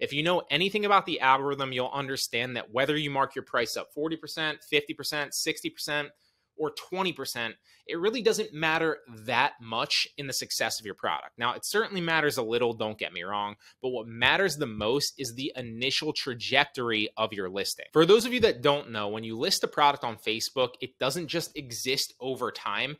If you know anything about the algorithm, you'll understand that whether you mark your price up 40%, 50%, 60%, or 20%, it really doesn't matter that much in the success of your product. Now, it certainly matters a little, don't get me wrong, but what matters the most is the initial trajectory of your listing. For those of you that don't know, when you list a product on Facebook, it doesn't just exist over time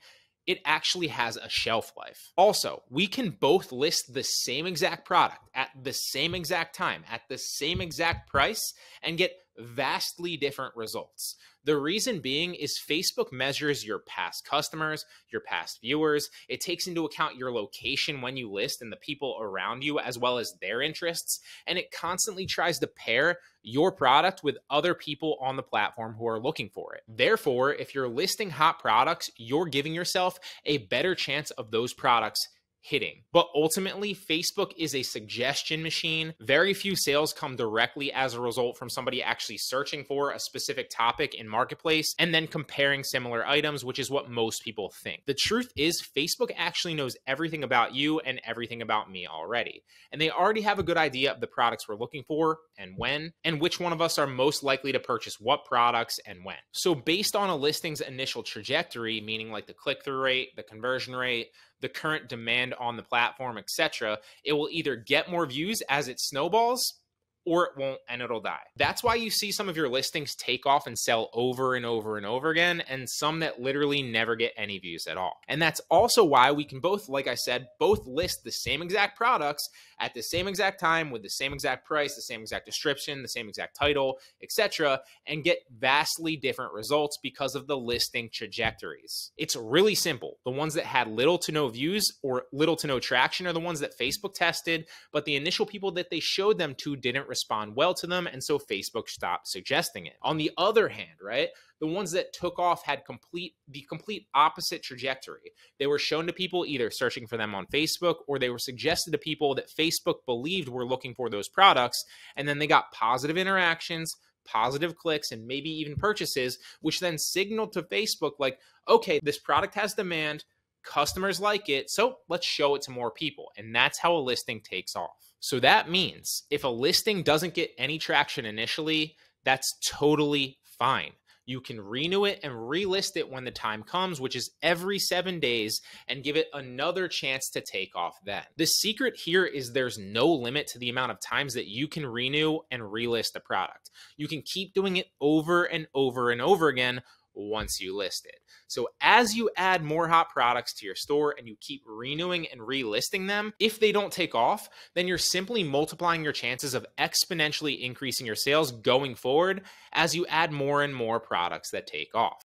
it actually has a shelf life. Also, we can both list the same exact product at the same exact time, at the same exact price, and get vastly different results. The reason being is Facebook measures your past customers, your past viewers. It takes into account your location when you list and the people around you, as well as their interests. And it constantly tries to pair your product with other people on the platform who are looking for it. Therefore, if you're listing hot products, you're giving yourself a better chance of those products hitting. But ultimately, Facebook is a suggestion machine. Very few sales come directly as a result from somebody actually searching for a specific topic in Marketplace and then comparing similar items, which is what most people think. The truth is, Facebook actually knows everything about you and everything about me already. And they already have a good idea of the products we're looking for and when, and which one of us are most likely to purchase what products and when. So, based on a listing's initial trajectory, meaning like the click through rate, the conversion rate, the current demand on the platform, etc., it will either get more views as it snowballs or it won't and it'll die. That's why you see some of your listings take off and sell over and over and over again, and some that literally never get any views at all. And that's also why we can both, like I said, both list the same exact products at the same exact time with the same exact price, the same exact description, the same exact title, etc., and get vastly different results because of the listing trajectories. It's really simple. The ones that had little to no views or little to no traction are the ones that Facebook tested, but the initial people that they showed them to didn't respond well to them. And so Facebook stopped suggesting it. On the other hand, right? The ones that took off had complete the complete opposite trajectory. They were shown to people either searching for them on Facebook or they were suggested to people that Facebook believed were looking for those products. And then they got positive interactions, positive clicks, and maybe even purchases, which then signaled to Facebook, like, okay, this product has demand customers like it, so let's show it to more people. And that's how a listing takes off. So that means if a listing doesn't get any traction initially, that's totally fine. You can renew it and relist it when the time comes, which is every seven days, and give it another chance to take off then. The secret here is there's no limit to the amount of times that you can renew and relist the product. You can keep doing it over and over and over again once you list it. So as you add more hot products to your store and you keep renewing and relisting them, if they don't take off, then you're simply multiplying your chances of exponentially increasing your sales going forward as you add more and more products that take off.